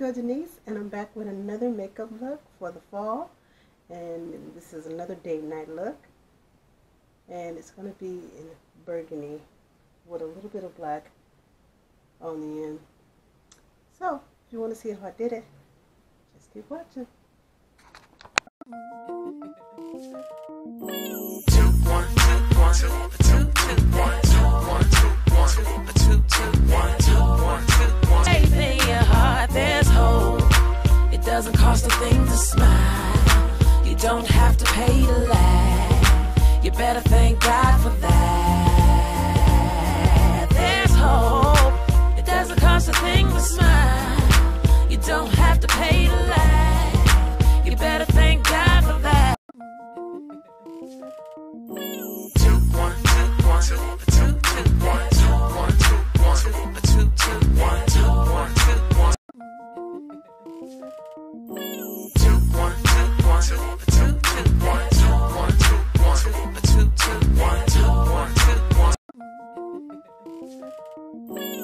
your girl Denise and I'm back with another makeup look for the fall. And this is another day night look. And it's going to be in burgundy with a little bit of black on the end. So if you want to see how I did it just keep watching. a smile. You don't have to pay to laugh. You better thank God for that. Bye.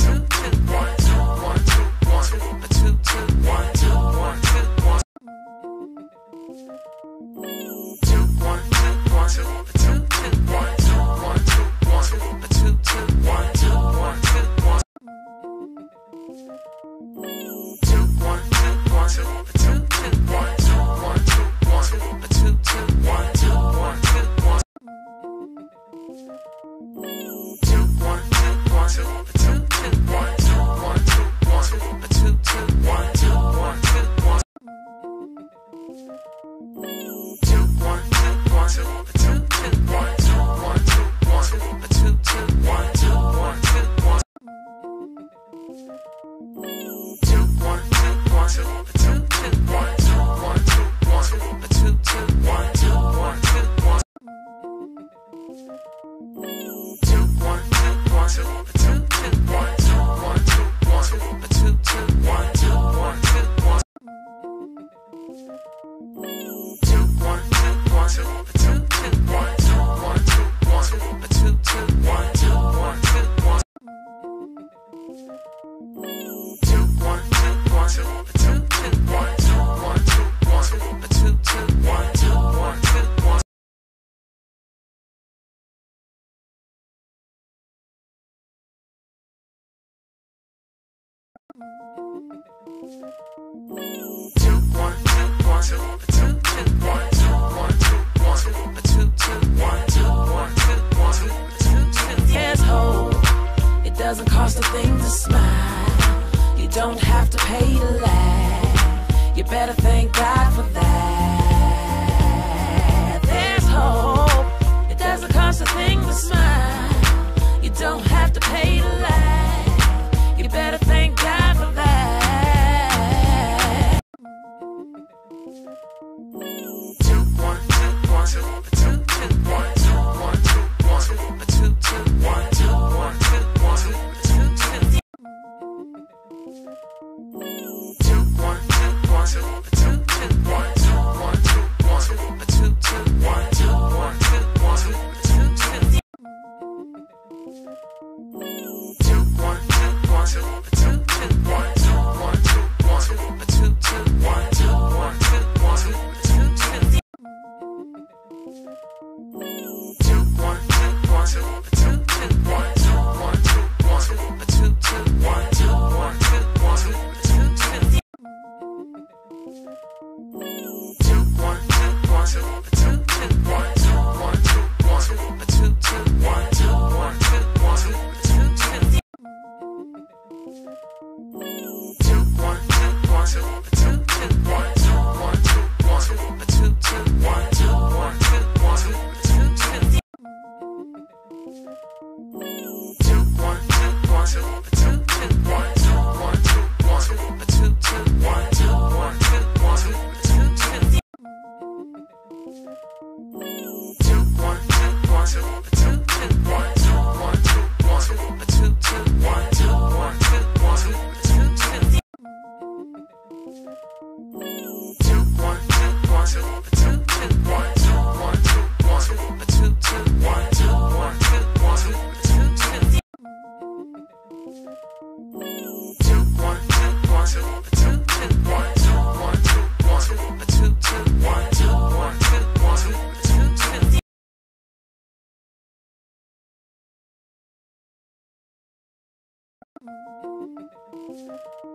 Two, one, two, one, two, two, one. doesn't cost a thing to smile. You don't have to pay to laugh. You better thank God for that. There's hope. It doesn't cost a thing to smile. Two, one, two, one, two, two, one.